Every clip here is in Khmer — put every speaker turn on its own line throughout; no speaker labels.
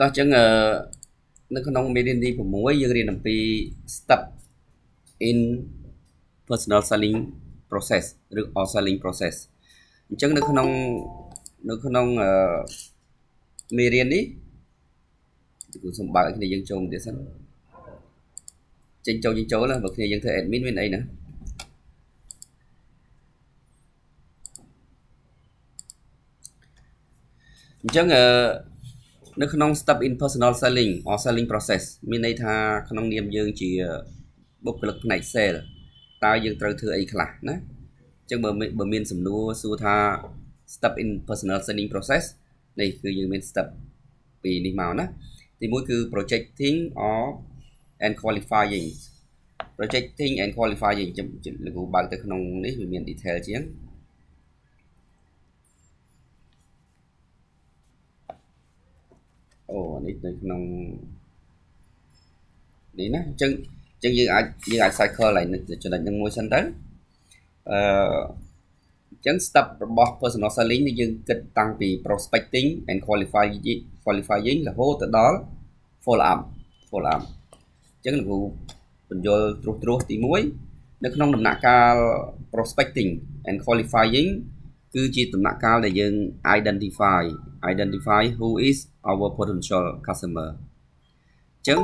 តោះអញ្ចឹងនៅក្នុងមេរៀនទី6យើងរៀនអំពី step in personal selling process ឬ or selling process អញ្ចឹងនៅក្នុងនៅក្នុងមេរៀននេះគឺសូមបើកឲ្យគ្នាយើងចូលមួយទៀតសិនចេញចូលចេញចូលណាបើគ្នាយើងធ្វើ admin មានអីណាអញ្ចឹង នៅក្នុង step in personal selling or selling process មានន័យថាក្នុងនាមយើងជាបុគ្គលិកផ្នែក sale តើយើងត្រូវធ្វើអីខ្លះណាអញ្ចឹងបើបើមានសំណួរសួរថា step in personal selling process នេះគឺយើងមាន step ពីនេះមកណាទីមួយគឺ projecting or and qualifying projecting and qualifying លោកគ្រូបើកទៅក្នុងនេះវាមាន detail ជាង អូនេះនៅក្នុងនេះណាអញ្ចឹងអញ្ចឹងយើងអាចយើងអាច cycle ឡើងចំណុចហ្នឹងមួយសិនទៅអឺអញ្ចឹង step របស់ personal selling នេះយើងគិតតាំងពី prospecting and qualifying qualifying រហូតទៅដល់ follow up follow up អញ្ចឹងលោកគ្រូបញ្យល់ត្រួសត្រាសទី1នៅក្នុងដំណាក់កាល prospecting and qualifying គឺជាដំណាក់កាលដែលយើង identify identify who is our potential customer អញ្ចឹង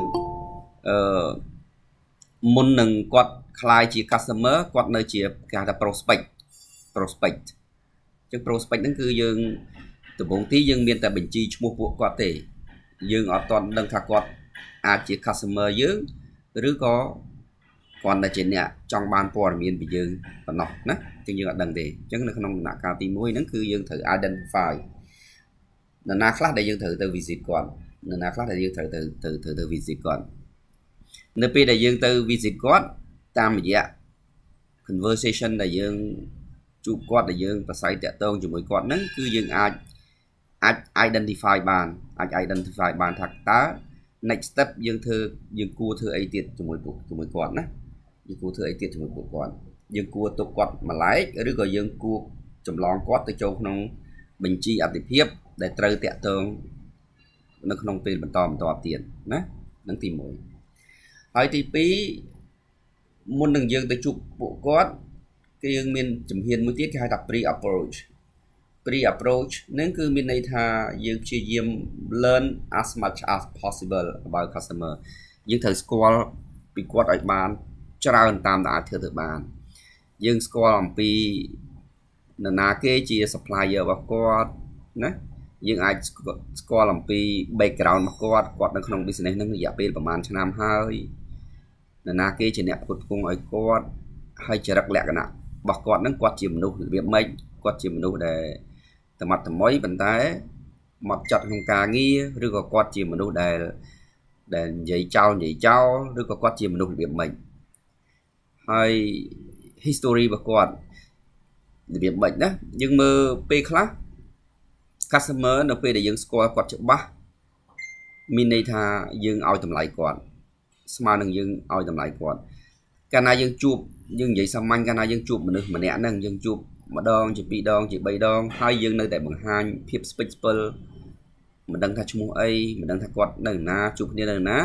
អឺមុននឹងគាត់ខ្លាយជា customer គាត់នៅជាគេហៅថា prospect prospect អញ្ចឹង prospect ហ្នឹងគឺយើងដំបូងទីយើងមានតែបញ្ជីឈ្មោះពួកគាត់ទេ យើងអត់ទាន់ដឹងថាគាត់អាចជា customer យើងឬក៏គាត់តែជាអ្នកចង់បានព័ត៌មានពីយើងប៉ុណ្ណោះណាអញ្ចឹងយើងអត់ដឹងទេអញ្ចឹងនៅក្នុងដំណាក់កាលទី1ហ្នឹងគឺយើងត្រូវ identify នរណាខ្លះដែលយើងត្រូវទៅ visit គាត់នរណាខ្លះដែលយើងត្រូវទៅទៅទៅទៅ visit គាត់នៅពេលដែលយើងទៅ visit គាត់តាមរយៈ conversation ដែលយើងជួបគាត់ដែលយើងប្រស័យតាក់ទងជាមួយគាត់ហ្នឹងគឺយើងអាចអាច identify បានអាច identify បានថាតើ next step យើងធ្វើយើងគួរធ្វើអីទៀតជាមួយជាមួយគាត់ណាយើងគួរធ្វើអីទៀតជាមួយពួកគាត់យើងគួរទុកគាត់ម្លែកឬក៏យើងគួរចម្លងគាត់ទៅចូលក្នុងបញ្ជីអតិភិប ដែលត្រូវតាក់ទងនៅក្នុងពេលបន្តបន្តទៀតណានឹងទី1ហើយទី2មុននឹងយើងទៅជួបពួកគាត់គឺយើងមានជំហានមួយទៀតគេហៅថា pre approach pre approach នឹងគឺមានន័យថាយើងព្យាយាម learn as much as possible about customer យើងត្រូវស្គាល់ពីគាត់ឲ្យបាន ច្រើនតាមដែលអាចធ្វើទៅបាន យើងស្គាល់អំពីនរណាគេជា supplier របស់គាត់ណា យើងអាចស្គាល់អំពី background របស់គាត់គាត់នៅក្នុង business ហ្នឹងរយៈពេលប្រហែលឆ្នាំហើយនរណាគេជាអ្នកផ្គត់ផ្គង់ឲ្យគាត់ហើយចរិតលក្ខណៈរបស់គាត់ហ្នឹងគាត់ជាមនុស្សរបៀបម៉េចគាត់ជាមនុស្សដែលសមត្ថថ្មីប៉ុន្តែមកចាត់ក្នុងការងារឬក៏គាត់ជាមនុស្សដែលដែលនិយាយចោលនិយាយចោលឬក៏គាត់ជាមនុស្សរបៀបម៉េចហើយ history របស់គាត់របៀបម៉េចណាយើងមើលពេលខ្លះ customer នៅពេលដែលយើងស្គាល់គាត់ច្បាស់មានន័យថាយើងឲ្យតម្លៃគាត់ស្មើនឹងយើងឲ្យតម្លៃគាត់កាលណាយើងជួបយើងនិយាយសាមញ្ញកាលណាយើងជួបមនុស្សម្នាក់ហ្នឹងយើងជួបម្ដងជាពីរដងជាបីដងហើយយើងនៅតែបង្ហាញភាពស្ពេចស្ពិលមិនដឹងថាឈ្មោះអីមិនដឹងថាគាត់នៅណាជួបគ្នានៅណា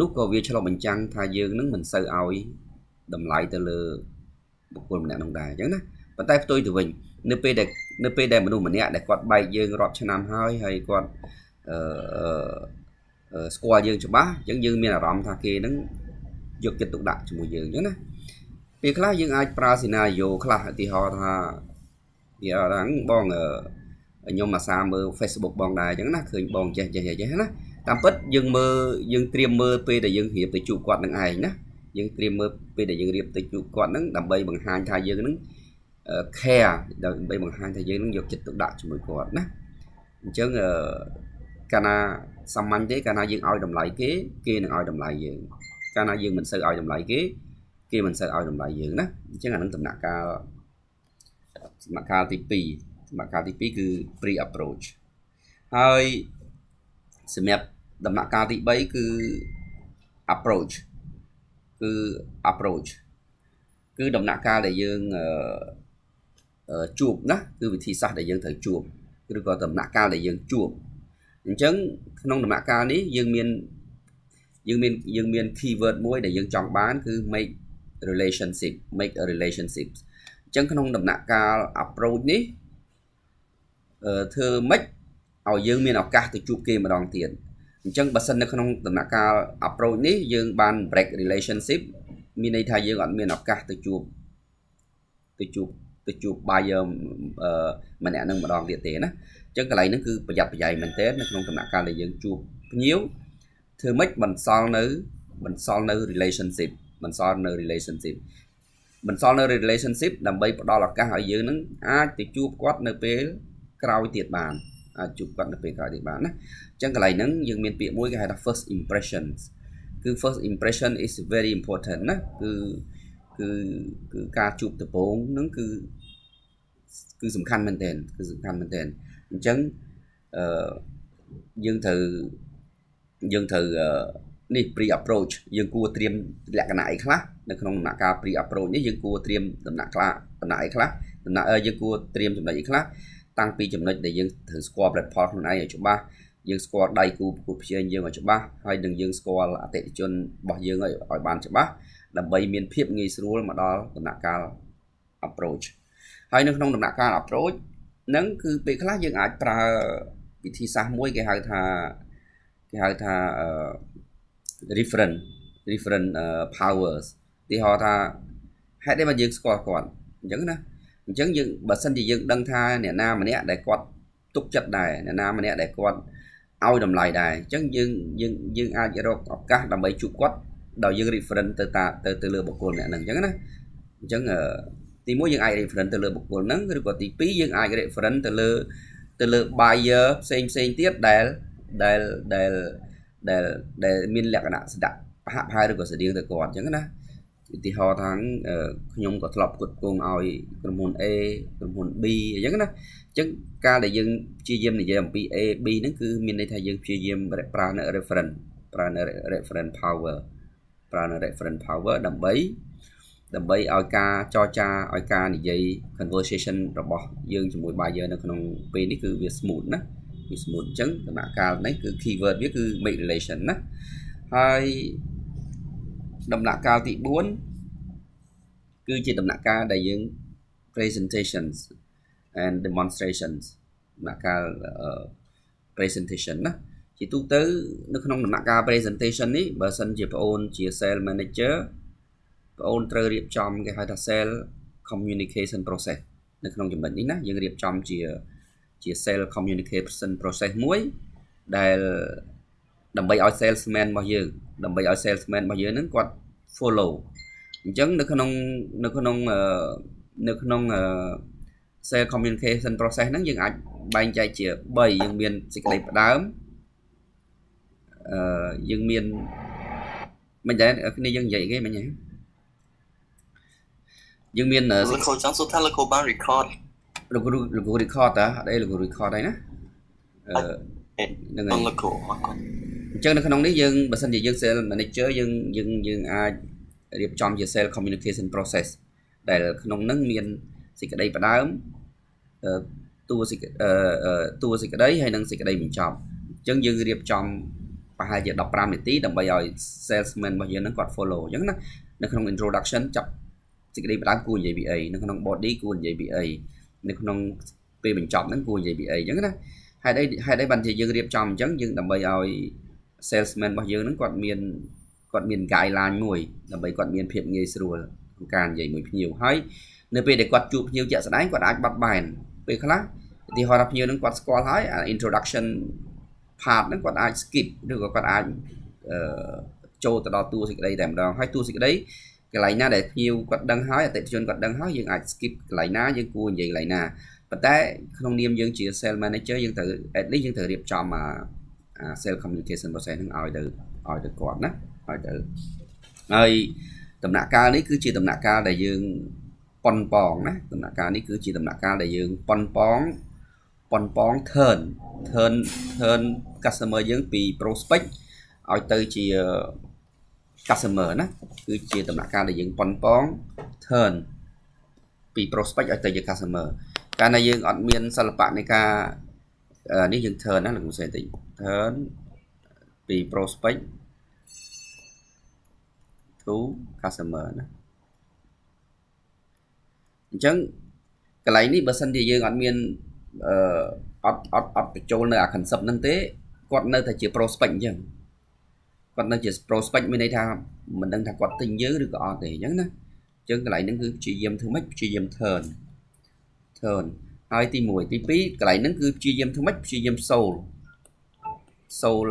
នោះក៏វាឆ្លុះបញ្ចាំងថាយើងនឹងមិនសូវឲ្យតម្លៃទៅលើបុគ្គលម្នាក់នោះដែរអញ្ចឹងណាប៉ុន្តែផ្ទុយទៅវិញ នៅពេលដែលនៅពេលដែលមនុស្សម្នាក់ដែលគាត់បែកយើងរាប់ឆ្នាំហើយហើយគាត់អឺស្គាល់យើងច្បាស់អញ្ចឹងយើងមានអារម្មណ៍ថាគេនឹងយកចិត្តទុកដាក់ជាមួយយើងអញ្ចឹងណាពេលខ្លះយើងអាចប្រើសេណារីយ៉ូខ្លះឧទាហរណ៍ថាវាហ្នឹងបងខ្ញុំអាសាមើល Facebook បងដែរអញ្ចឹងណាឃើញបងចេះចេះចេះណាតាមពិតយើងមើលយើងត្រៀមមើលពេលដែលយើងរៀបទៅជួបគាត់នឹងឯងណាយើងត្រៀមមើលពេលដែលយើងរៀបទៅជួបគាត់នឹងដើម្បីបង្ហាញថាយើងនឹង care ដើម្បីបង្ហាញថាយើងនឹងយកចិត្តទុកដាក់ជាមួយគាត់ណាអញ្ចឹងកាលណាសាមញ្ញទេកាលណាយើងឲ្យតម្លៃគេគេនឹងឲ្យតម្លៃយើងកាលណាយើងមិនសូវឲ្យតម្លៃគេគេមិនសូវឲ្យតម្លៃយើងណាអញ្ចឹងអានឹងដំណាក់កាលដំណាក់កាលទី2ដំណាក់កាលទី2គឺ pre approach ហើយសម្រាប់ដំណាក់កាលទី3គឺ approach គឺ approach គឺដំណាក់កាលដែលយើង ជួបណាគឺវិធីសាស្ត្រដែលយើងត្រូវជួបឬក៏ដំណាក់កាលដែលយើងជួបអញ្ចឹងក្នុងដំណាក់កាលនេះយើងមានយើងមានយើងមាន keyword មួយដែលយើងចង់បានគឺ make relationship make a relationship អញ្ចឹងក្នុងដំណាក់កាល approach នេះអឺធ្វើម៉េចឲ្យយើងមានឱកាសទៅជួបគេម្ដងទៀតអញ្ចឹងបើសិននៅក្នុងដំណាក់កាល approach នេះយើងបាន break relationship មានន័យថាយើងអត់មានឱកាសទៅជួបទៅជួប ទៅជួប buyer ម្នាក់នឹងម្ដងទៀតទេណាអញ្ចឹងកន្លែងហ្នឹងគឺប្រយ័ត្នប្រយែងមែនទែននៅក្នុងដំណាក់កាលដែលយើងជួបភ្ញៀវធ្វើម៉េចបន្សល់នៅបន្សល់នៅ relationship បន្សល់នៅ relationship បន្សល់នៅ relationship ដើម្បីផ្ដល់ឱកាសឲ្យយើងនឹងអាចទៅជួបគាត់នៅពេលក្រោយទៀតបានអាចជួបគាត់នៅពេលក្រោយទៀតបានណាអញ្ចឹងកន្លែងហ្នឹងយើងមានពាក្យមួយគេហៅថា first impressions គឺ first impression is very important ណាគឺ គឺគឺការជួបដំបូងហ្នឹងគឺគឺសំខាន់មែនទែនគឺសំខាន់មែនទែនអញ្ចឹងអឺយើងត្រូវយើងត្រូវនេះ pre approach យើងគួរត្រៀមលក្ខណៈអីខ្លះនៅក្នុងដំណាក់កាល pre approach នេះយើងគួរត្រៀមដំណាក់ខ្លះដំណាក់អីខ្លះដំណាក់យើងគួរត្រៀមចំណុចអីខ្លះតាំងពីចំណុចដែលយើងត្រូវស្គាល់ផលិតផលខ្លួនឯងឲ្យច្បាស់យើងស្គាល់ដៃគូប្រកួតប្រជែងយើងឲ្យច្បាស់ហើយនឹងយើងស្គាល់អតិថិជនរបស់យើងឲ្យឲ្យបានច្បាស់ ដើម្បីមានភាពងាយស្រួលមកដល់ដំណាក់កាល approach ហើយនៅក្នុងដំណាក់កាល approach ហ្នឹងគឺពេលខ្លះយើងអាចប្រើវិធីសាស្ត្រមួយគេហៅថាគេហៅថា reference reference powers ទីហោថាហេតុអីមកយើងស្គាល់គាត់អញ្ចឹងណាអញ្ចឹងយើងបើសិនជាយើងដឹងថាអ្នកណាម្នាក់ដែលគាត់ទុកចិត្តដែរអ្នកណាម្នាក់ដែលគាត់ឲ្យតម្លៃដែរអញ្ចឹងយើងយើងយើងអាចរកឱកាសដើម្បីជួបគាត់ ដោយយើង reference ទៅតាទៅទៅលើបុគ្គលអ្នកហ្នឹងអញ្ចឹងណាអញ្ចឹងទីមួយយើងអាច reference ទៅលើបុគ្គលហ្នឹងឬក៏ទីពីរយើងអាច reference ទៅលើទៅលើ buyer ផ្សេងផ្សេងទៀតដែលដែលដែលដែលដែលមានលក្ខណៈស្ដាប់ប្រហាក់ប្រហែលឬក៏ស្តៀងទៅគាត់អញ្ចឹងណាឧទាហរណ៍ថាខ្ញុំក៏ធ្លាប់ផ្គត់ផ្គង់ឲ្យក្រុមហ៊ុន A ក្រុមហ៊ុន B អញ្ចឹងណាអញ្ចឹងការដែលយើងព្យាយាមនិយាយអំពី A B ហ្នឹងគឺមានន័យថាយើងព្យាយាមប្រើនៅ reference ប្រើនៅ reference power ប្រើនៅ reference power ដើម្បីដើម្បីឲ្យការចរចាឲ្យការនិយាយ conversation របស់យើងជាមួយ buyer នៅក្នុងពេលនេះគឺវា smooth ណាវា smooth អញ្ចឹងដំណាក់កាលនេះគឺ keyword វាគឺ make relation ណាហើយដំណាក់កាលទី4គឺជាដំណាក់កាលដែលយើង presentations and demonstrations ដំណាក់កាល presentation ណា ជាទូទៅនៅក្នុងដំណាក់កាល presentation នេះបើសិនជាបងអូនជា sales manager បងអូនត្រូវរៀបចំគេហៅថា sales communication process នៅក្នុងចំណុចនេះណាយើងរៀបចំជាជា sales communication process មួយដែលដើម្បីឲ្យ salesman របស់យើងដើម្បីឲ្យ salesman របស់យើងហ្នឹងគាត់ follow អញ្ចឹងនៅក្នុងនៅក្នុងនៅក្នុង sales communication process ហ្នឹងយើងអាចបែងចែកជា3យើងមានសេចក្តីផ្ដើម អឺយើងមានមិនដែរគ្នាយើងនិយាយគេមិញហ៎យើងមាន
លោកគ្រូចង់សួរថាលោកគ្រូបាន record
លោកគ្រូលោកគ្រូ record តាអត់អីលោកគ្រូ record ហើយណា
អឺហ្នឹងហើយលោកគ្រូអរគុណ
អញ្ចឹងនៅក្នុងនេះយើងបើសិនជាយើង sales manager យើងយើងយើងអាចរៀបចំជា sales communication process ដែលក្នុងនឹងមានសេចក្តីផ្ដើមតួសេចតួសេចក្តីហើយនិងសេចក្តីបញ្ចប់អញ្ចឹងយើងរៀបចំ ប្រហែលជា15នាទីដើម្បីឲ្យ salesman របស់យើងនឹងគាត់ follow អញ្ចឹងណានៅក្នុង introduction ចាប់សេចក្តីផ្ដើមគួរនិយាយពីអីនៅក្នុង body គួរនិយាយពីអីនៅក្នុងពេលបញ្ចប់ហ្នឹងគួរនិយាយពីអីអញ្ចឹងណាហេតុអីហេតុអីបានជាយើងរៀបចំអញ្ចឹងយើងដើម្បីឲ្យ salesman របស់យើងហ្នឹងគាត់មានគាត់មាន guideline មួយដើម្បីគាត់មានភាពងាយស្រួលក្នុងការនិយាយមួយភ្ញៀវហើយនៅពេលដែលគាត់ជួបភ្ញៀវជាក់ស្ដែងគាត់អាចបត់បែនពេលខ្លះឧទាហរណ៍ថាភ្ញៀវនឹងគាត់ស្គាល់ហើយ introduction part ហ្នឹងគាត់អាច skip ឬក៏គាត់អាចអឺចូលទៅដល់តួសេចក្តីតែម្ដងហើយតួសេចក្តីកន្លែងណាដែលភ្ញៀវគាត់ដឹងហើយអតិថិជនគាត់ដឹងហើយយើងអាច skip កន្លែងណាយើងគួរនិយាយកន្លែងណាប៉ុន្តែក្នុងនាមយើងជា sales manager យើងត្រូវ at least យើងត្រូវរៀបចំអា sales communication process ហ្នឹងឲ្យទៅឲ្យទៅគាត់ណាឲ្យទៅហើយដំណាក់កាលនេះគឺជាដំណាក់កាលដែលយើងប៉ុនប៉ងណាដំណាក់កាលនេះគឺជាដំណាក់កាលដែលយើងប៉ុនប៉ង ប៉ុនប៉ង turn turn turn customer យើងពី prospect ឲ្យទៅជា customer ណាគឺជាដំណាក់កាលដែលយើងប៉ុនប៉ង turn ពី prospect ឲ្យទៅជា customer កាលណាយើងអត់មានសិល្បៈនៃការនេះយើង turn ណាលោកគ្រូសេតិច turn ពី prospect to customer ណាអញ្ចឹងកន្លែងនេះបើសិនជាយើងអត់មាន អឺអត់អត់អត់បញ្ចូលនៅអា concept ហ្នឹងទេគាត់នៅតែជា prospect អញ្ចឹងគាត់នៅជា prospect មានន័យថាមិនដឹងថាគាត់ទិញយើងឬក៏អត់ទេអញ្ចឹងណាអញ្ចឹងកន្លែងហ្នឹងគឺព្យាយាមធ្វើម៉េចព្យាយាម turn turn ហើយទី1ទី2កន្លែងហ្នឹងគឺព្យាយាមធ្វើម៉េចព្យាយាម solve solve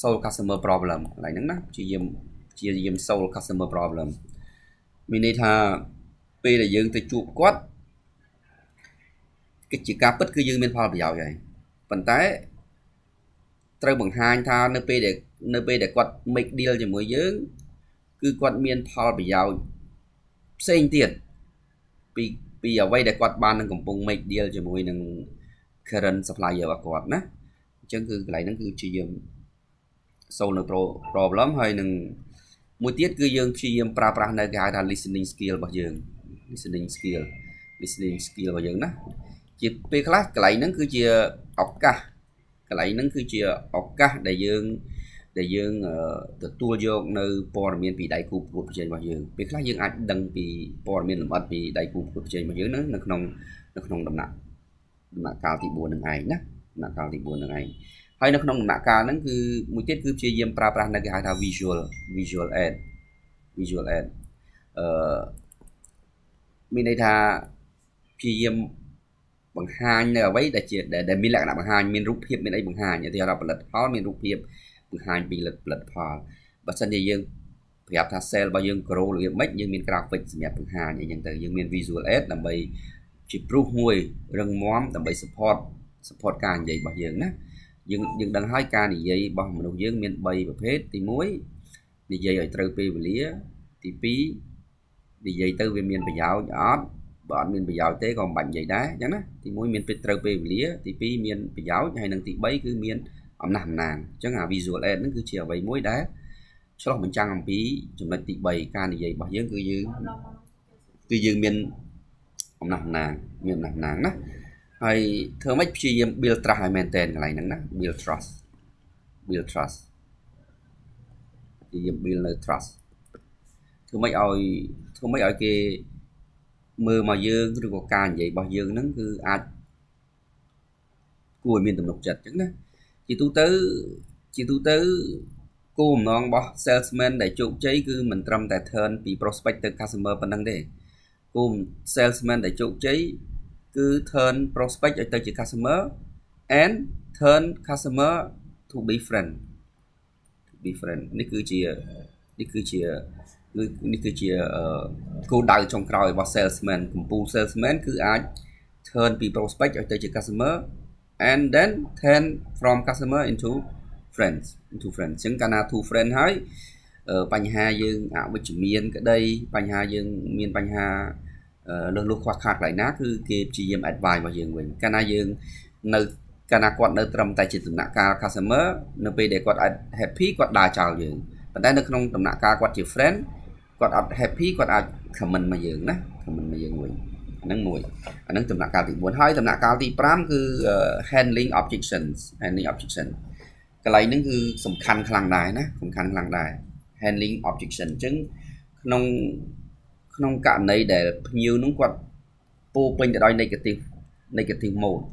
solve customer problem កន្លែងហ្នឹងណាព្យាយាមព្យាយាម solve customer problem មានន័យថាពេលដែលយើងទៅជួបគាត់ គឺជាការពិតគឺយើងមានផលប្រយោជន៍ហើយប៉ុន្តែត្រូវបង្ហាញថានៅពេលដែលនៅពេលដែលគាត់ make deal ជាមួយយើង គឺគាត់មានផលប្រយោជន៍ផ្សេងទៀតពីពីអ្វីដែលគាត់បាននឹងកំពុង make deal ជាមួយនឹង current supplier របស់គាត់ណាអញ្ចឹងគឺកន្លែងហ្នឹងគឺជាយើង solve នៅ problem ហើយនឹងមួយទៀតគឺយើងព្យាយាមប្រើប្រាស់នៅគេហៅថា listening skill របស់យើង listening skill listening skill របស់យើងណា ជាពេលខ្លះកន្លែងហ្នឹងគឺជាឱកាសកន្លែងហ្នឹងគឺជាឱកាសដែលយើងដែលយើងទទួលយកនៅព័ត៌មានពីដៃគូប្រកួតប្រជែងរបស់យើងពេលខ្លះយើងអាចដឹងពីព័ត៌មានលម្អិតពីដៃគូប្រកួតប្រជែងរបស់យើងហ្នឹងនៅក្នុងនៅក្នុងដំណាក់ដំណាក់កាលទី4នឹងឯងណាដំណាក់កាលទី4នឹងឯងហើយនៅក្នុងដំណាក់កាលហ្នឹងគឺមួយទៀតគឺព្យាយាមប្រើប្រាស់នៅគេហៅថា visual visual aid visual aid អឺមានន័យថាព្យាយាម បង្ហាញនៅអ្វីដែលជាដែលមានលក្ខណៈបង្ហាញមានរូបភាពមានអីបង្ហាញឧទាហរណ៍ផលិតផលមានរូបភាពបង្ហាញពីផលិតផលបើសិនជាយើងប្រាប់ថា sale របស់យើង grow របៀបម៉េចយើងមាន graphic សម្រាប់បង្ហាញអីចឹងទៅយើងមាន visual aid ដើម្បីជា proof មួយរឹងមាំដើម្បី support support ការនិយាយរបស់យើងណាយើងយើងដឹងហើយការនិយាយរបស់មនុស្សយើងមាន3ប្រភេទទី1និយាយឲ្យត្រូវពេលវេលាទី2និយាយទៅវាមានប្រយោជន៍អត់ បើអត់មានប្រយោជន៍ទេក៏មិនបាច់និយាយដែរអញ្ចឹងណាទី1មានពេលត្រូវពេលវេលាទី2មានប្រយោជន៍ហើយនឹងទី3គឺមានអំណះអំណាងអញ្ចឹងអា visual aid ហ្នឹងគឺជាអ្វីមួយដែលឆ្លោះបញ្ចាំងអំពីចំណុចទី3ការនិយាយរបស់យើងគឺយើងគឺយើងមានអំណះអំណាងមានអំណះអំណាងណាហើយធ្វើម៉េចព្យាយាម build trust ឲ្យមែនតើកន្លែងហ្នឹងណា build trust build trust ព្យាយាម build នៅ trust ធ្វើម៉េចឲ្យធ្វើម៉េចឲ្យគេ មើលមកយើងឬក៏ការនិយាយរបស់យើងហ្នឹងគឺអាចគួរឲ្យមានទំនុកចិត្តអញ្ចឹងណាជាទូទៅជាទូទៅគោលបំណងរបស់ salesman ដែលជោគជ័យគឺមិនត្រឹមតែ turn ពី prospect ទៅ customer ប៉ុណ្ណឹងទេគោល salesman ដែលជោគជ័យគឺ turn prospect ឲ្យទៅជា customer and turn customer to be friend to be friend នេះគឺជានេះគឺជា នេះគឺជាគោលដៅចុងក្រោយរបស់ salesman កម្ពុជា salesman គឺអាច turn ពី prospect ឲ្យទៅជា customer and then turn from customer into friends into friends អញ្ចឹងកាលណា to friend ហើយបញ្ហាយើងអវិជ្ជមានក្តីបញ្ហាយើងមានបញ្ហាលើសលុះខ្វះខាតកន្លែងណាគឺគេព្យាយាម advice របស់យើងវិញកាលណាយើងនៅកាលណាគាត់នៅត្រឹមតែជាដំណាក់កាល customer នៅពេលដែលគាត់ happy គាត់ដើរចោលយើងប៉ុន្តែនៅក្នុងដំណាក់កាលគាត់ជា friend គាត់អត់ happy គាត់អាច comment មកយើងណា comment មកយើងវិញហ្នឹងមួយអាហ្នឹងដំណាក់កាលទី4ហើយដំណាក់កាលទី5គឺ handling objections handling objection កន្លែងហ្នឹងគឺសំខាន់ខ្លាំងដែរណាសំខាន់ខ្លាំងដែរ handling objection អញ្ចឹងក្នុងក្នុងករណីដែលភ្ញៀវនោះគាត់ពោពេញទៅដោយ negative negative mode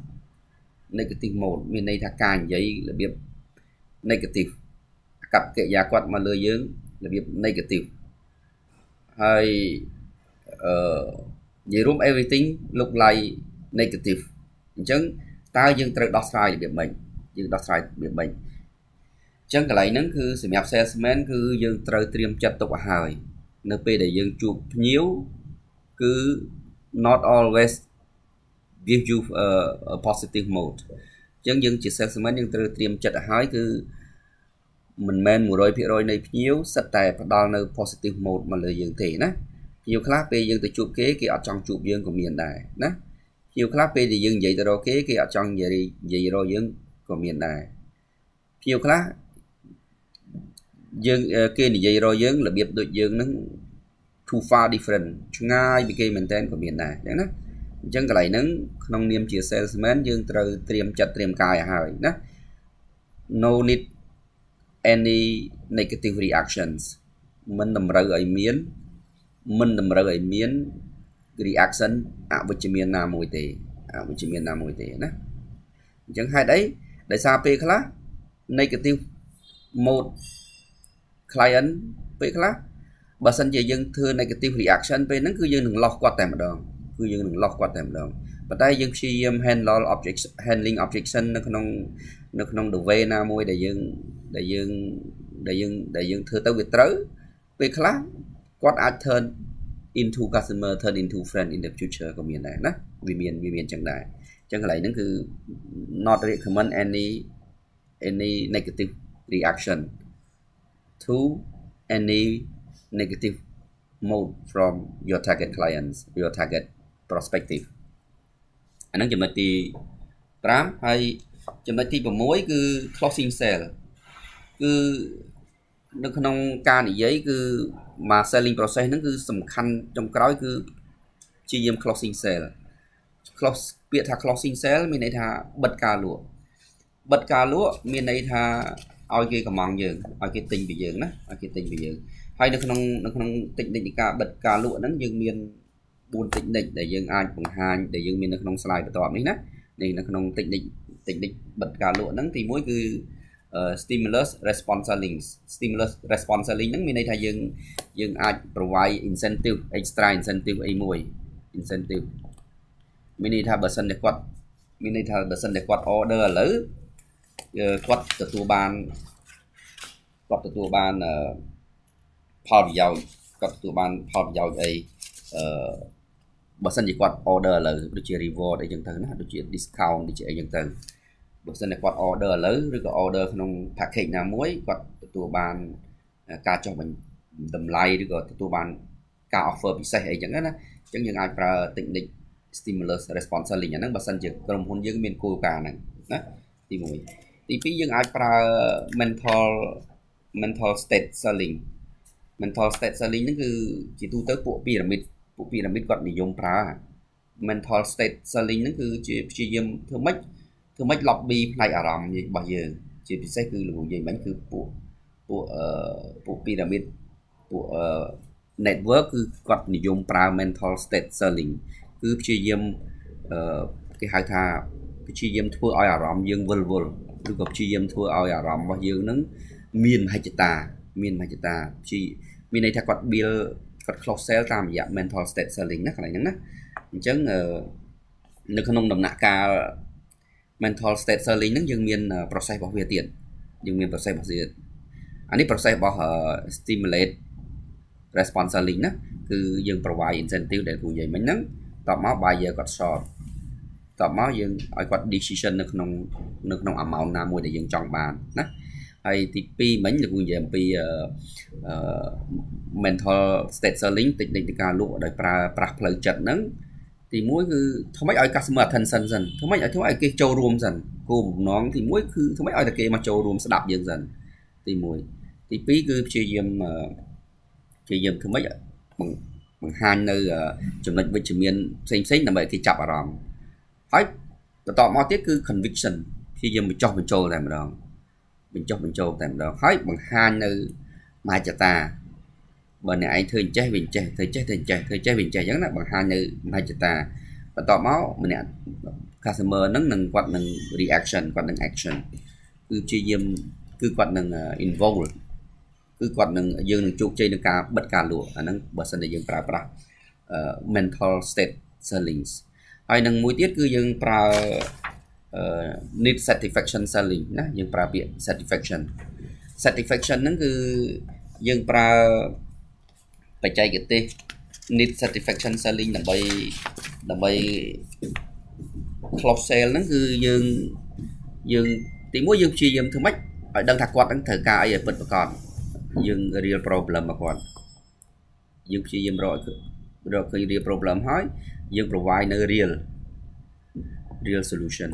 negative mode មានន័យថាការនិយាយរបៀប negative អកប្បកិរិយាគាត់មកលើយើងរបៀប negative ហើយអឺនិយាយរួម everything look like negative អញ្ចឹងតើយើងត្រូវដោះស្រាយរបៀបម៉េចយើងដោះស្រាយរបៀបម៉េចអញ្ចឹងកន្លែងហ្នឹងគឺសម្រាប់ salesman គឺយើងត្រូវត្រៀមចិត្តទុកឲ្យហើយនៅពេលដែលយើងជួបភ្ញៀវគឺ not always give you a, a positive mode អញ្ចឹងយើងជា salesman យើងត្រូវត្រៀមចិត្តឲ្យហើយគឺ មិនមែន100%នៃភ្ញៀវសិតតែផ្ដល់នៅ positive mode មកលើយើងទេណាភ្ញៀវខ្លះពេលយើងទៅជួបគេគេអត់ចង់ជួបយើងក៏មានដែរណាភ្ញៀវខ្លះពេលដែលយើងនិយាយទៅរកគេគេអត់ចង់និយាយនិយាយរកយើងក៏មានដែរភ្ញៀវខ្លះយើងគេនិយាយរកយើងរបៀបដូចយើងនឹង too far different ឆ្ងាយពីគេមែនតើក៏មានដែរអញ្ចឹងណាអអញ្ចឹងកន្លែងហ្នឹងក្នុងនាមជា salesman យើងត្រូវត្រៀមចិត្តត្រៀមកាយឲ្យហើយណា no need any negative reactions មិនតម្រូវឲ្យមានមិនតម្រូវឲ្យមាន reaction អវិជ្ជមានណាមួយទេអវិជ្ជមានណាមួយទេណាអញ្ចឹងហេតុអីដោយសារពេលខ្លះ negative mode client ពេលខ្លះបើសិនជាយើងធ្វើ negative reaction ពេលហ្នឹងគឺយើងនឹង loss គាត់តែម្ដងគឺយើងនឹង loss គាត់តែម្ដងប៉ុន្តែយើងព្យាយាម handle object handling objection នៅក្នុង នៅក្នុង the way ណាមួយដែលយើងដែលយើងដែលយើងដែលយើងធ្វើទៅវាត្រូវពេលខ្លះគាត់អាច turn into customer turn into friend in the future ក៏មានដែរណាវាមានវាមានចឹងដែរចឹងកន្លែងហ្នឹងគឺ not recommend any any negative reaction to any negative mode from your target clients your target prospective អាហ្នឹងចំណុចទី5ហើយ ចំណុចទី6គឺ closing sale គឺនៅក្នុងការនិយាយគឺមក selling process ហ្នឹងគឺសំខាន់ចុងក្រោយគឺព្យាយាម closing sale close ពាក្យថា closing sale មានន័យថាបិទការលក់បិទការលក់មានន័យថាឲ្យគេកំងយើងឲ្យគេទិញពីយើងណាឲ្យគេទិញពីយើងហើយនៅក្នុងនៅក្នុង technique នៃការបិទការលក់ហ្នឹងយើងមាន4 technique ដែលយើងអាចបង្ហាញដែលយើងមាននៅក្នុង slide បន្ទាប់នេះណានេះនៅក្នុង technique technique បិទការលក់ហ្នឹងទី1គឺ stimulus response selling stimulus response selling ហ្នឹងមានន័យថាយើងយើងអាច provide incentive extra incentive អីមួយ incentive មានន័យថាបើសិនតែគាត់មានន័យថាបើសិនតែគាត់ order ឥឡូវគាត់ទទួលបានគាត់ទទួលបានផលប្រយោជន៍គាត់ទទួលបានផលប្រយោជន៍អីអឺបើសិនជាគាត់ order ឥឡូវដូចជា reward អីចឹងទៅណាដូចជា discount ដូចជាអីចឹងទៅ បើសិនតែគាត់ order ឥឡូវឬក៏ order ក្នុង package ណាមួយគាត់ទទួលបានការចុះបញ្តម្លៃឬក៏ទទួលបានការ offer ពិសេសអីចឹងណាអញ្ចឹងយើងអាចប្រើ technique stimulus response selling អាហ្នឹងបើសិនជាក្រុមហ៊ុនយើងមានគោលការណ៍ហ្នឹងណាទី1ទី2យើងអាចប្រើ mental mental state selling mental state selling ហ្នឹងគឺជាទូទៅពួកពីរ៉ាមីតពួកពីរ៉ាមីតគាត់និយមប្រើ mental state selling ហ្នឹងគឺជាព្យាយាមធ្វើម៉េច ធ្វើម៉េច lobby ផ្នែកអារម្មណ៍របស់យើងជាពិសេសគឺលោកនិយាយមិញគឺពួកពួកអឺពួកពីរ៉ាមីតពួកអឺ network គឺគាត់និយមប្រើ mental state selling គឺព្យាយាមអឺគេហៅថាព្យាយាមធ្វើឲ្យអារម្មណ៍យើងវិលវល់ឬក៏ព្យាយាមធ្វើឲ្យអារម្មណ៍របស់យើងនឹងមានមហិច្ឆតាមានមហិច្ឆតាព្យាមានន័យថាគាត់ build គាត់ close sale តាមរយៈ mental state selling ណាកន្លែងហ្នឹងណាអញ្ចឹងនៅក្នុងដំណាក់កាល mental state selling ហ្នឹងយើងមាន process របស់វាទៀតយើងមាន process របស់វាអានេះ process របស់ stimulate response selling ណាគឺយើង provide incentive ដែលគូនិយាយមិញហ្នឹងតបមក buyer គាត់ short តបមកយើងឲ្យគាត់ decision នៅក្នុងនៅក្នុង amount ណាមួយដែលយើងចង់បានណាហើយទី2មិញលោកគ្រូនិយាយអំពី mental state selling តិចតិចនៃការលក់ដោយប្រើប្រាស់ផ្លូវចិត្តហ្នឹង ទី1គឺធ្វើម៉េចឲ្យ customer attention សិនធ្វើម៉េចឲ្យធ្វើឲ្យគេចូលរួមសិនគោលបំណងទី1គឺធ្វើម៉េចឲ្យតែគេមកចូលរួមស្ដាប់យើងសិនទី1ទី2គឺព្យាយាមព្យាយាមធ្វើម៉េចបង្ហាញនៅចំណុចវិជ្ជមានផ្សេងផ្សេងដើម្បីឲ្យគេចាប់អារម្មណ៍ហើយបន្តមកទៀតគឺ conviction ព្យាយាមបញ្ចុះបញ្ចូលតែម្ដងបញ្ចុះបញ្ចូលតែម្ដងហើយបង្ហាញនៅមហិច្ឆតា បើអ្នកឯងធ្វើអញ្ចេះវិញចេះធ្វើចេះធ្វើចេះធ្វើចេះវិញចេះអញ្ចឹងណាបង្ហាញនៅមហិច្ឆតាបន្ទាប់មកម្នាក់ customer ហ្នឹងនឹងគាត់នឹង reaction គាត់នឹង action គឺព្យាយាមគឺគាត់នឹង involve គឺគាត់នឹងយើងនឹងជោគជ័យនឹងការបិទការលក់អាហ្នឹងបើសិនតែយើងប្រើប្រាស់ mental state sellings ហើយនឹងមួយទៀតគឺយើងប្រើ need satisfaction selling ណាយើងប្រើពាក្យ satisfaction satisfaction ហ្នឹងគឺយើងប្រើ បច្ចេកទេស need satisfaction selling ដើម្បីដើម្បី close sale ហ្នឹងគឺយើងយើងទីមួយយើងព្យាយាមធ្វើម៉េចឲ្យដឹងថាគាត់នឹងត្រូវការអីឲ្យពិតប្រាកដយើង real problem មកគាត់យើងព្យាយាមរករកឃើញ real problem ហើយយើង provide នៅ real real solution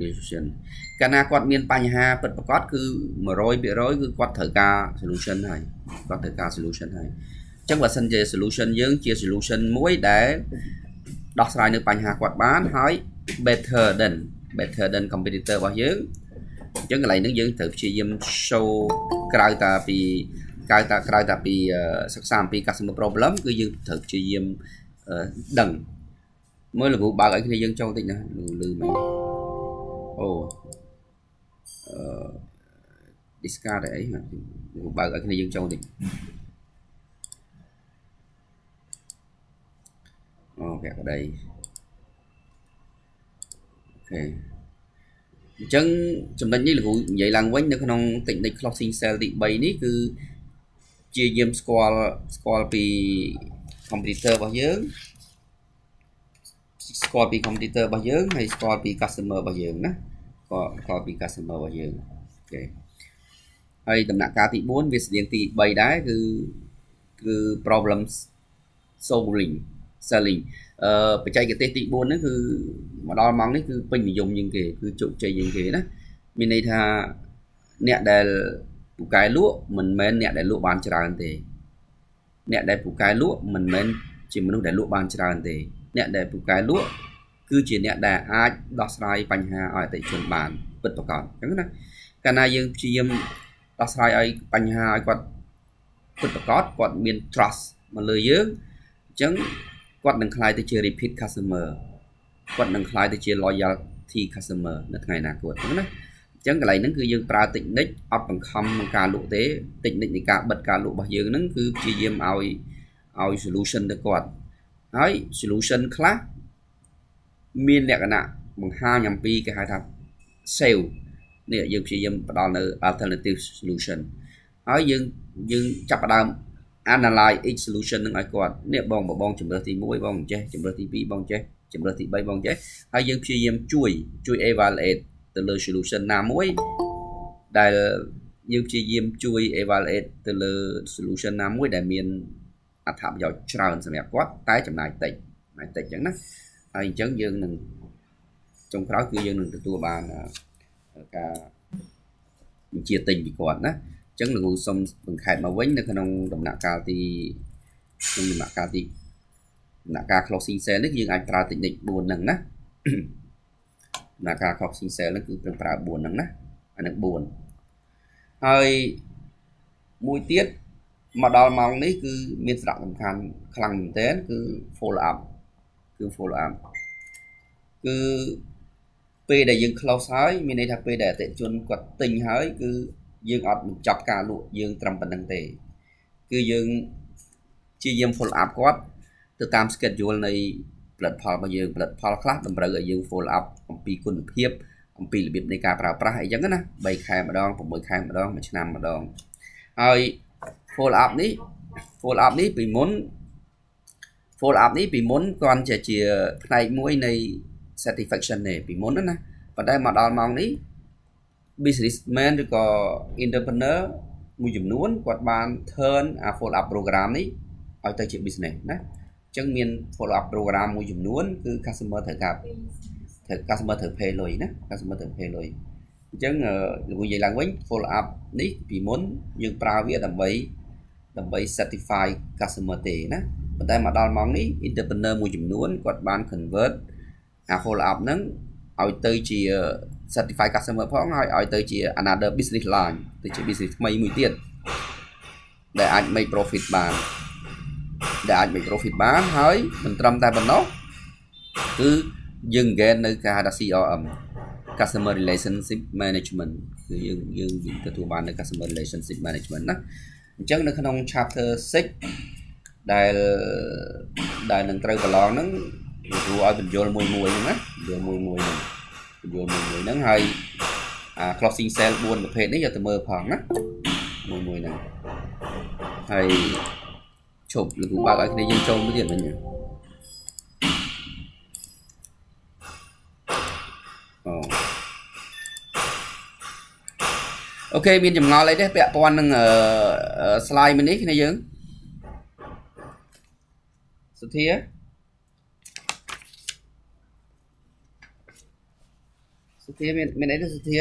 solution កាលណាគាត់មានបញ្ហាពិតប្រាកដគឺ100%គឺគាត់ត្រូវការ solution ហើយគាត់ត្រូវការ solution ហើយចឹងបើសិនជា solution យើងជា solution មួយដែលដោះស្រាយនៅបញ្ហាគាត់បានហើយ better than better than competitor របស់យើងអញ្ចឹងកន្លែងហ្នឹងយើងត្រូវព្យាយាម show ក្រៅតាពីក្រៅតាក្រៅតាពីសិក្សាអំពី customer problem គឺយើងត្រូវព្យាយាមដឹងមើលលោកគ្រូបើកឲ្យគ្នាយើងចូលតិចណាលឺមែន អូអឺ discard អីបើកឲ្យគ្នាយើងចូលតិចអូភក្តីអូខេអញ្ចឹងចំណុចនេះលោកគ្រូនិយាយឡើងវិញនៅក្នុង technique closing cell ទី3នេះគឺជាយាមស្គាល់ស្គាល់ពី computer របស់យើង ស្គាល់ពី computer របស់យើងហើយស្គាល់ពី customer របស់យើងណាស្គាល់ស្គាល់ពី customer របស់យើងអូខេហើយដំណាក់កាលទី4វាស្តៀងទី3ដែរគឺគឺ problem solving selling អឺបច្ចេកទេសទី4ហ្នឹងគឺមកដល់ម៉ោងនេះគឺពេញនិយមជាងគេគឺជោគជ័យជាងគេណាមានន័យថាអ្នកដែលពូកែលក់មិនមែនអ្នកដែលលក់បានច្រើនទេអ្នកដែលពូកែលក់មិនមែនជាមនុស្សដែលលក់បានច្រើនទេ អ្នកដែលពូកែលក់គឺជាអ្នកដែលអាចដោះស្រាយបញ្ហាឲ្យអតិថិជនបានពិតប្រាកដអញ្ចឹងណាកាលណាយើងព្យាយាមដោះស្រាយឲ្យបញ្ហាឲ្យគាត់ពិតប្រាកដគាត់មាន trust មកលើយើងអញ្ចឹងគាត់នឹងក្លាយទៅជា repeat customer គាត់នឹងក្លាយទៅជា loyalty customer នៅថ្ងៃអនាគតហ្នឹងណាអញ្ចឹងកន្លែងហ្នឹងគឺយើងប្រើ technique អត់បង្ខំក្នុងការលក់ទេ technique នៃការបិទការលក់របស់យើងហ្នឹងគឺព្យាយាមឲ្យឲ្យ solution ទៅគាត់ ហើយ solution ខ្លះមានលក្ខណៈបង្ហាញអំពីគេហៅថា sale នេះយើងព្យាយាមផ្ដល់នៅ alternative solution ហើយយើងយើងចាប់ផ្ដើម analyze each solution នឹងឲ្យគាត់នេះបងបងជំរើសទី1បងចេះជំរើសទី2បងចេះជំរើសទី3បងចេះហើយយើងព្យាយាមជួយជួយ evaluate ទៅលើ solution ណាមួយដែលយើងព្យាយាមជួយ evaluate ទៅលើ solution ណាមួយដែលមាន អត្ថប្រយោជន៍ច្រើនសម្រាប់គាត់តែចំណាយតិចចំណាយតិចអញ្ចឹងណាហើយអញ្ចឹងយើងនឹងចុងក្រោយគឺយើងនឹងទទួលបានការបញ្ជាទិញពីគាត់ណាអញ្ចឹងលោកគ្រូសូមបង្ខេតមកវិញនៅក្នុងដំណាក់កាលទីក្នុងដំណាក់កាលទីដំណាក់កាល closing sale នេះយើងអាចប្រើ technique 4ហ្នឹងណាដំណាក់កាល closing sale ហ្នឹងគឺត្រូវប្រើ4ហ្នឹងណាអានឹង4ហើយមួយទៀត មកដល់ម៉ោងនេះគឺមានសារៈសំខាន់ខ្លាំងមែនទែនគឺ follow up គឺ follow up គឺពេលដែលយើង close ហើយមានន័យថាពេលដែលអតិថិជនគាត់ទិញហើយគឺយើងអត់បញ្ចប់ការលក់យើងត្រឹមប៉ុណ្្នឹងទេ គឺយើងជាយាម follow up គាត់ ទៅតាម schedule នៃផលិតផលរបស់យើងផលិតផលខ្លះតម្រូវឲ្យយើង follow up អំពីគុណភាពអំពីរបៀបនៃការប្រើប្រាស់អីចឹងណា3ខែម្ដង6ខែម្ដងមួយឆ្នាំម្ដងហើយ follow up នេះ follow up នេះពីមុន follow up នេះពីមុនគាត់ជាជាផ្នែកមួយនៃ satisfaction ទេពីមុនណាប៉ុន្តែមកដល់ម៉ោងនេះ businessman ឬក៏ entrepreneur មួយចំនួនគាត់បាន turn អា follow up program នេះឲ្យទៅជា business ណាអញ្ចឹងមាន follow up program មួយចំនួនគឺ customer ត្រូវការត្រូវ customer ត្រូវ pay លុយណា customer ត្រូវ pay លុយ អញ្ចឹងលោកនិយាយឡើងវិញ follow up នេះពីមុនយើងប្រើវាដើម្បីដើម្បី certify customer ទេណាប៉ុន្តែមកដល់ម៉ោងនេះ entrepreneur មួយចំនួនគាត់បាន convert អា follow up ហ្នឹងឲ្យទៅជា certify customer ផងហើយឲ្យទៅជា another business line ទៅជា business ថ្មីមួយទៀតដែលអាច make profit បានដែលអាច make profit បានហើយមិនត្រឹមតែប៉ុណ្ណោះគឺយើង gain នៅការហៅថា CRM customer relationship management គឺយើងយើងទទួលបាននៅ customer relationship management ណាអញ្ចឹងនៅក្នុង chapter 6ដែលដែលនឹងត្រូវប្រឡងហ្នឹងគ្រូឲ្យបញ្យលមួយមួយហ្នឹងណាបញ្យលមួយមួយហ្នឹងបញ្យលមួយមួយហ្នឹងហើយអា closing sale 4ប្រភេទនេះយកទៅមើលផងណាមួយមួយហ្នឹងហើយឈប់លោកគ្រូបើកឲ្យគ្នាយើងចូលមួយទៀតវិញអូ អូខេមានចម្ងល់អីទេពាក់ព័ន្ធនឹង slide មួយនេះគ្នាយើងសុធាសុធាមានមានអីទេសុធា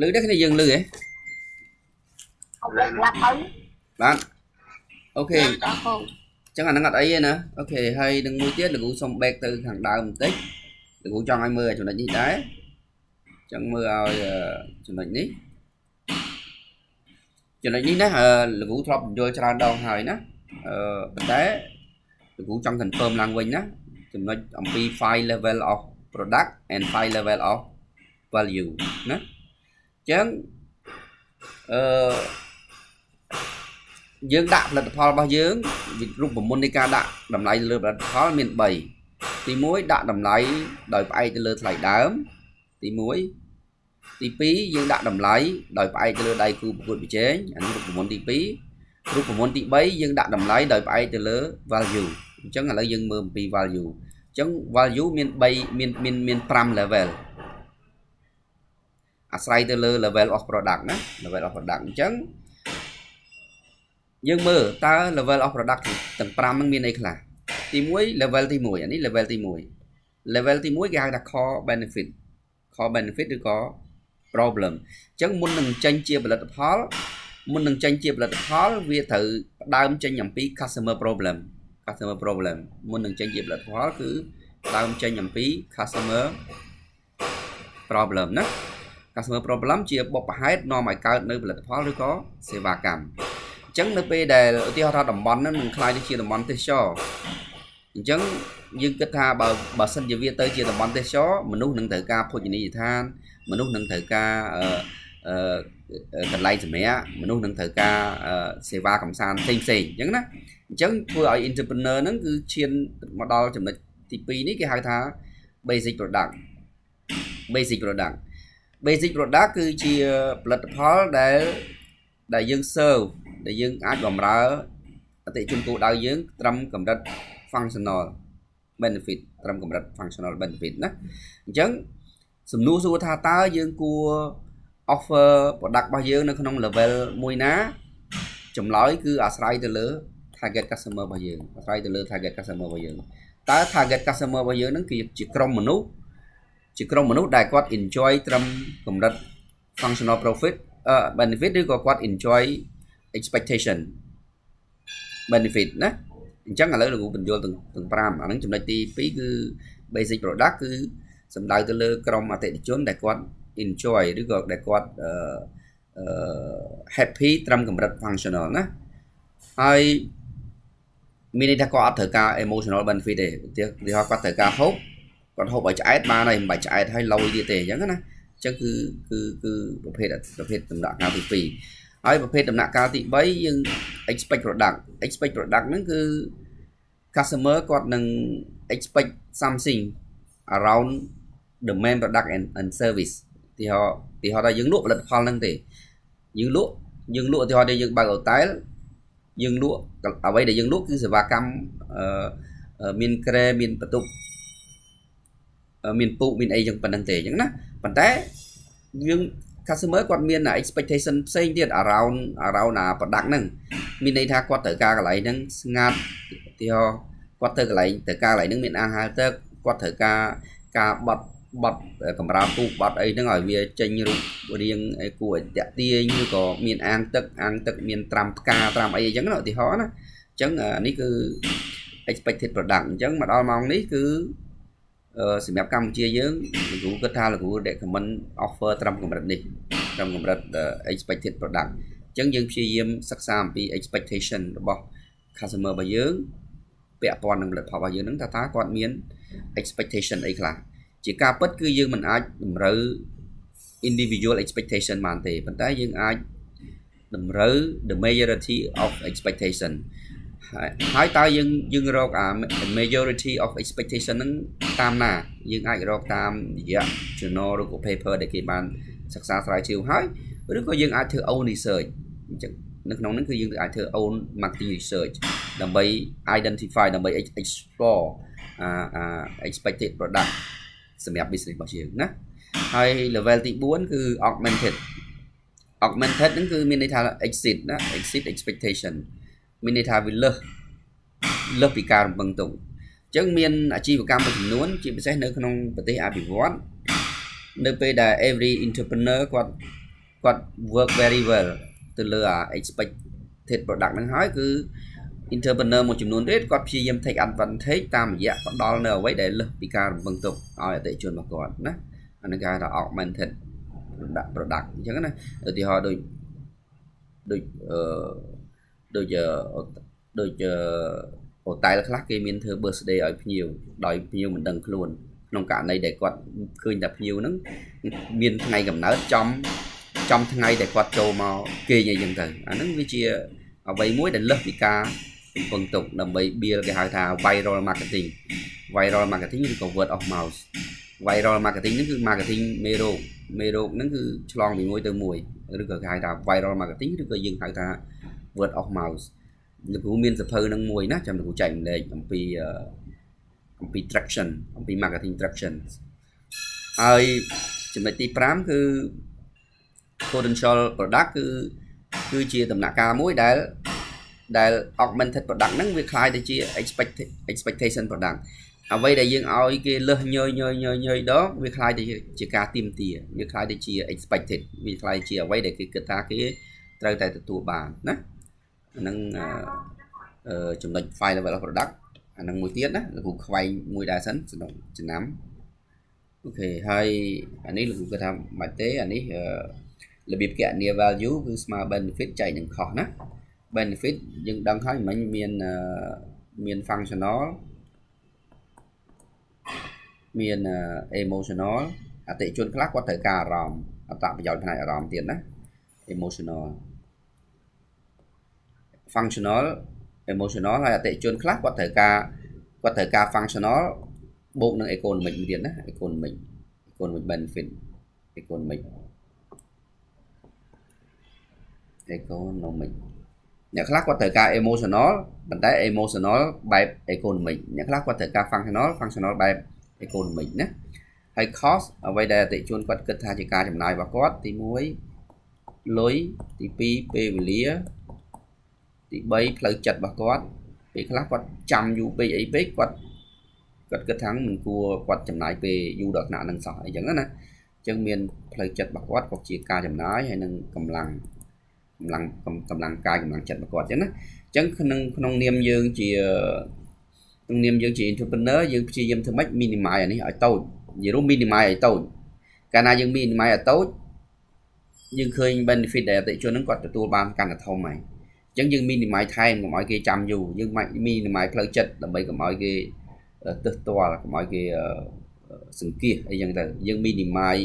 លឺដែរគ្នាយើងលឺហ៎
អត់លឺណាស់ទៅ
បាទអូខេចឹងអាហ្នឹងអត់អីទេណាអូខេហើយនឹងមួយទៀតលោកគ្រូសុំ back ទៅខាងដើមបន្តិច លោកគ្រូចង់ឲ្យមើលចំណុចនេះដែរចឹងមើលឲ្យចំណុចនេះចំណុចនេះណាលោកគ្រូធ្លាប់យល់ច្រើនដងហើយណាអឺប៉ុន្តែលោកគ្រូចង់ confirm ឡើងវិញណាចំណុចអំពី file level of product and file level of value ណាអញ្ចឹងអឺយើងដាក់ផលិតផលរបស់យើងរូបមន្តនៃការដាក់តម្លៃលើផលិតផលមាន3 ទី1ដាក់តម្លៃដោយផ្អែកទៅលើថ្លៃដើមទី1ទី2យើងដាក់តម្លៃដោយផ្អែកទៅលើដៃគូប្រកួតប្រជែងអានេះរូបមន្តទី2រូបមន្តទី3យើងដាក់តម្លៃដោយផ្អែកទៅលើ value អញ្ចឹងឥឡូវយើងមើលអំពី value អញ្ចឹង value មាន3មានមានមាន5 level អាស្រ័យទៅលើ level of product ណា level of product អញ្ចឹងយើងមើលតើ level of product ទាំង5ហ្នឹងមានអីខ្លះ ទី1 level ទី1អានេះ level ទី1 level ទី1គេហៅថា core benefit core benefit ឬក៏ problem អញ្ចឹងមុននឹងចេញជាផលិតផលមុននឹងចេញជាផលិតផលវាត្រូវផ្ដើមចេញអំពី customer problem customer problem មុននឹងចេញជាផលិតផលគឺផ្ដើមចេញអំពី customer problem ណា customer problem ជាបុព្វហេតុនាំឲ្យកើតនៅផលិតផលឬក៏សេវាកម្មចឹងនៅពេលដែលឧទាហរណ៍ថាតំបន់ហ្នឹងនឹងខ្លាយទៅជាតំបន់ទេសចរ អញ្ចឹងយើងគិតថាបើបើសិនជាវាទៅជាតំបន់ទេសចរមនុស្សនឹងត្រូវការភោជនីយដ្ឋាន មនុស្សនឹងត្រូវការអឺអឺកន្លែងសម្រាប់មនុស្សនឹងត្រូវការសេវាកំសាន្តផ្សេងផ្សេងអញ្ចឹងណាអញ្ចឹងធ្វើឲ្យ entrepreneur ហ្នឹងគឺឈានមកដល់ចំណុចទី2នេះគេហៅថា basic product basic product basic product គឺជាផលិតផលដែលដែលយើង serve ដែលយើងអាចបំរើអតិជនគោលដៅយើង ត្រឹមកម្រិត functional benefit ត្រឹមកម្រិត functional benefit ណាអញ្ចឹងសំណួរសួរថាតើយើងគួរ offer product របស់យើងនៅក្នុង level មួយណាចម្លើយគឺអាស្រ័យទៅលើ target customer របស់យើងអាស្រ័យទៅលើ target customer របស់យើងតើ target customer របស់យើងហ្នឹងគឺជាក្រុមមនុស្សជាក្រុមមនុស្សដែលគាត់ enjoy ត្រឹមកម្រិត functional profit benefit ឬក៏គាត់ enjoy expectation benefit ណា អញ្ចឹងឥឡូវលោកគ្រូបញ្យល់ទាំងទាំង5អាហ្នឹងចំណុចទី2គឺ basic product គឺសំដៅទៅលើក្រុមអតិថិជនដែលគាត់ enjoy ឬក៏ដែលគាត់អឺ happy ត្រឹមកម្រិត functional ណាហើយមានន័យថាគាត់អត់ត្រូវការ emotional benefit ទេឧទាហរណ៍គាត់ត្រូវការហូបគាត់ហូបឲ្យឆ្អែតបានហើយមិនបាច់ឆ្អែតឲ្យឡូយទៀតទេអញ្ចឹងណាអញ្ចឹងគឺគឺគឺប្រភេទប្រភេទដំណាក់កាលទី2 ហើយប្រភេទដំណាក់កាលទី3យើង expect product expect product ហ្នឹងគឺ customer គាត់នឹង expect something around the main product and and service ទីហោទីហោថាយើងលក់ផលិតផលហ្នឹងទេយើងលក់យើងលក់ឧទាហរណ៍ថាយើងបើកហូតែលយើងលក់អ្វីដែលយើងលក់គឺសេវាកម្មមានក្រែមានបន្ទប់មានពូកមានអីចឹងប៉ុណ្្នឹងទេអញ្ចឹងណាប៉ុន្តែយើង customer គាត់មាន expectation ផ្សេងទៀត around around អា product ហ្នឹងមានន័យថាគាត់ត្រូវការកន្លែងហ្នឹងស្ងាត់ទីហោគាត់ត្រូវកន្លែងត្រូវការកន្លែងហ្នឹងមានអាហារទឹកគាត់ត្រូវការការបត់បត់កម្រាលពូកបត់អីហ្នឹងឲ្យវាចេញរូបរាងអីគួរឲ្យតាក់ទាញឬក៏មានអាងទឹកអាងទឹកមានត្រាំផ្កាត្រាំអីអញ្ចឹងណាឧទាហរណ៍ណាអញ្ចឹងនេះគឺ expected product អញ្ចឹងមកដល់ម៉ោងនេះគឺ សម្រាប់កម្ពុជាយើងលោកគ្រូគិតថាលោកគ្រូ recommend offer ត្រឹមកម្រិតនេះត្រឹមកម្រិត expected product អញ្ចឹងយើងព្យាយាមសិក្សាអំពី expectation របស់ customer របស់យើងពាក់ព័ន្ធនឹងផលិតផលរបស់យើងហ្នឹងថាតើគាត់មាន expectation អីខ្លះជាការពិតគឺយើងមិនអាចតម្រូវ individual expectation បានទេប៉ុន្តែយើងអាចតម្រូវ the majority of expectation ហើយតើយើងយើងរកអា majority of expectation ហ្នឹងតាមណា យើងអាចរកតាមរយៈ journal ឬក៏ paper ដែលគេបានសិក្សាស្រាវជ្រាវហើយឬក៏យើងអាចធ្វើ own research អញ្ចឹងនៅក្នុងហ្នឹងគឺយើងអាចធ្វើ own marketing research ដើម្បី identify ដើម្បី explore អា expected product សម្រាប់ business របស់យើងណាហើយ level ទី4គឺ augmented augmented ហ្នឹងគឺមានន័យថា exit ណា exit expectation មានន័យថាវាលើសលើសពីការរំពឹងទុកអញ្ចឹងមានអាជីវកម្មមួយចំនួន ជាពិសេសនៅក្នុងប្រទេសអភិវឌ្ឍនៅពេលដែល every entrepreneur គាត់គាត់ work very well ទៅលើអា expected product ហ្នឹងហើយគឺ entrepreneur មួយចំនួនទៀតគាត់ព្យាយាម take advantage តាមរយៈផ្ដល់នៅអ្វីដែលលើសពីការរំពឹងទុកឲ្យអតិថិជនរបស់គាត់ណាអានេះគេហៅថា augmented product product អញ្ចឹងណាឧទាហរណ៍ដូចដូចអឺ ដូចដូចអូតែលខ្លះគេមានធ្វើ birthday ឲ្យភ្ញៀវដោយភ្ញៀវមិនដឹងខ្លួនក្នុងករណីដែលគាត់ឃើញតែភ្ញៀវហ្នឹងមានថ្ងៃកំណើតចំចំថ្ងៃដែលគាត់ចូលមកគេអីចឹងទៅអាហ្នឹងវាជាអ្វីមួយដែលលើសពីការពឹងទុកដើម្បី build គេហៅថា viral marketing viral marketing ឬក៏ word of mouth viral marketing ហ្នឹងគឺ marketing មេរោគមេរោគហ្នឹងគឺឆ្លងពីមួយទៅមួយឬក៏គេហៅថា viral marketing ឬក៏យើងហៅថា word of mouth លោកគ្រូមានសភៅនឹងមួយណាចាំលោកគ្រូចែកម្លែកអំពីអំពី traction អំពី marketing traction ហើយចំណុចទី5គឺ potential product គឺគឺជាដំណាក់កាលមួយដែលដែល augmented product ហ្នឹងវាคล้ายទៅជា expectation product អ្វីដែលយើងឲ្យគេលើសញយញយញយញយដងវាคล้ายទៅជាការទៀមទាវាคล้ายទៅជា expected វាคล้ายជាអ្វីដែលគេគិតថាគេត្រូវតែទទួលបានណាអា ហ្នឹងចំណុច file level of product អាហ្នឹងមួយទៀតណាលោកគ្រូខ្វែងមួយដែរសិនសំចំណាំអូខេហើយអានេះលោកគ្រូគាត់ថាមិនទេអានេះរបៀបគណនា value គឺស្មើ benefit ចែកនឹង cost ណា benefit យើងដឹងហើយមិញមានមាន functional មាន emotional អតិជនខ្លះគាត់ត្រូវការអារម្មណ៍អត្តប្រយោជន៍ផ្នែកអារម្មណ៍ទៀតណា emotional functional emotional ហើយអតិជនខ្លះគាត់ត្រូវការគាត់ត្រូវការ functional បូកនឹង economic ទៀតណា economic economic benefit economic economic អ្នកខ្លះគាត់ត្រូវការ emotional ប៉ុន្តែ emotional បែប economic អ្នកខ្លះគាត់ត្រូវការ functional functional បែប economic ណាហើយ cost អ្វីដែលអតិជនគាត់គិតថាជាការចំណាយរបស់គាត់ទី1លុយទី2ពេលវេលា ទី3ផ្លូវចិត្តរបស់គាត់ពេលខ្លះគាត់ចាំយូរពេកអីពេកគាត់គាត់គិតថាមិនគួរគាត់ចំណាយពេលយូរដល់ថ្នាក់នឹងសោះអីចឹងណាអញ្ចឹងមានផ្លូវចិត្តរបស់គាត់ក៏ជាការចំណាយហើយនឹងកម្លាំងកម្លាំងកម្លាំងកាយកម្លាំងចិត្តរបស់គាត់អញ្ចឹងណាអញ្ចឹងក្នុងក្នុងនាមយើងជាក្នុងនាមយើងជា entrepreneur យើងព្យាយាមធ្វើម៉េច minimize អានេះឲ្យតូចនិយាយរួម minimize ឲ្យតូចកាលណាយើង minimize ឲ្យតូចយើងឃើញ benefit ដែលអតិជនហ្នឹងគាត់ទទួលបានកាន់តែធំហើយ អញ្ចឹងយើង minimize ថែមកុំឲ្យគេចាំយូរយើង minimize ផ្លូវចិត្តដើម្បីកុំឲ្យគេទើសទាល់កុំឲ្យគេសង្កេះអីចឹងទៅយើង minimize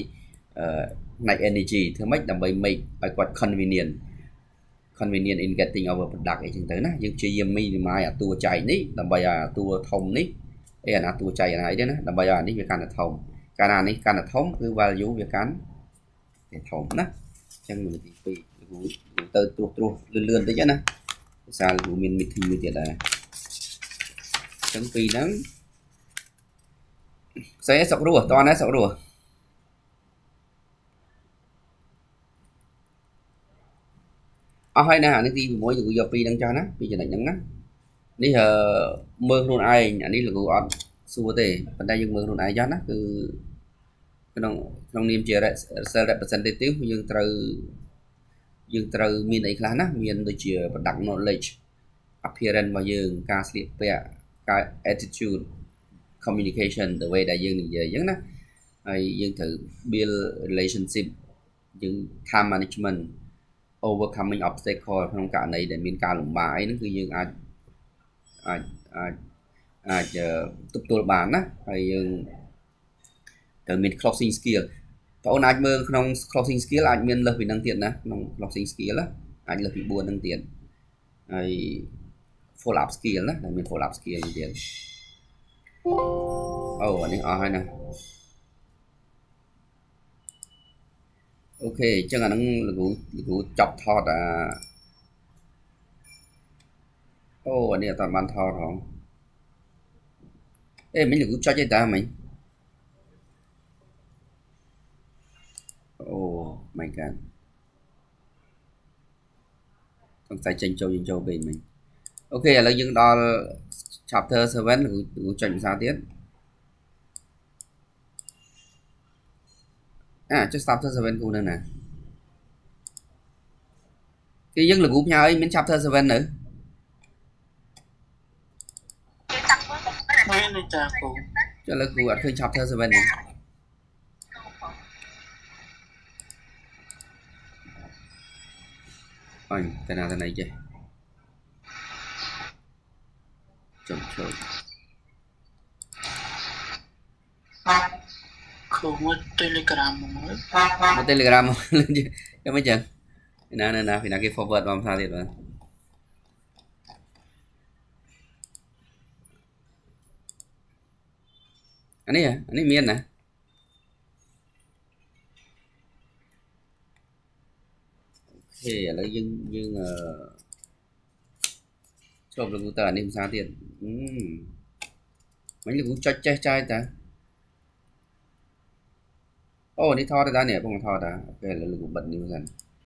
ផ្នែក energy ធ្វើម៉េចដើម្បី make ឲ្យគាត់ convenient convenient in getting our product អីចឹងទៅណាយើងព្យាយាម minimize អាតួចែកនេះដើម្បីឲ្យអាតួធំនេះអីអាណាតួចែកអាណាអីទេណាដើម្បីឲ្យអានេះវាកាន់តែធំកាលណានេះកាន់តែធំគឺ value វាកាន់តែធំណាអញ្ចឹងមួយទី2 ទៅត្រួសត្រាសលឿនលឿនតិចណាភាសាលោកមាន meeting មួយទៀតដែរអញ្ចឹងពីហ្នឹងស្អីសុករស់តោះណាសុករស់អស់ហើយណាអានេះទី6លោកគ្រូយកពីរហ្នឹងចោះណាពីចំណុចហ្នឹងណានេះមើលខ្លួនឯងអានេះលោកគ្រូអត់សួរទេប៉ុន្តែយើងមើលខ្លួនឯងចោះណាគឺក្នុងក្នុងនាមជា sales representative យើងត្រូវ យើងត្រូវមានអីខ្លះណាមានដូចជា product knowledge appearance របស់យើងការស្លៀកពាក់ការ attitude communication the way ដែលយើងនិយាយអញ្ចឹងណាហើយយើងត្រូវ build relationship យើង time management overcoming obstacle ក្នុងករណីដែលមានការលំបាកអីហ្នឹងគឺយើងអាចអាចអាចអាចទប់ទល់បានណាហើយយើងត្រូវមាន closing skill បងអូនអាចមើលក្នុង closing skill អាចមានលើសពីនឹងទៀតណាក្នុង closing skill អាចលើសពី4នឹងទៀតហើយ follow up skill ណាដែលមាន follow up skill ទៀតអូអានេះអស់ហើយណាអូខេអញ្ចឹងអាហ្នឹងលោកគ្រូលោកគ្រូចប់ថតអាអូអានេះអត់បានថតហងអេមិញលោកគ្រូចុចឯតាមិញ អូ my god សង្ស័យចេញចូលយើងចូលពេកមិញអូខេឥឡូវយើងដល់ chapter 7លោកគ្រូចុចភាសាទៀតអាចុះ chapter 7គូនៅណាគឺយើងលគូផ្ញើអីមាន chapter 7នៅ
មានទេចាគ្រូ
ចុះលើគ្រូអត់ឃើញ chapter 7នេះ អញទៅណាទៅណីចេះចំចូល
គ្រូមក Telegram មក
មក Telegram មកយ៉ាងមិនចឹងណាណាណាពីណាគេ forward មកភាសាទៀតបាទអានេះអានេះមានណា ខេឥឡូវយើងយើងអឺជប់លោកតើអានេះភាសាទៀតអឺមិនលោកចុចចេះចាយតាអូនេះថតទៅដែរនេះបងថតតាអូខេឥឡូវលោកបិទនេះសិន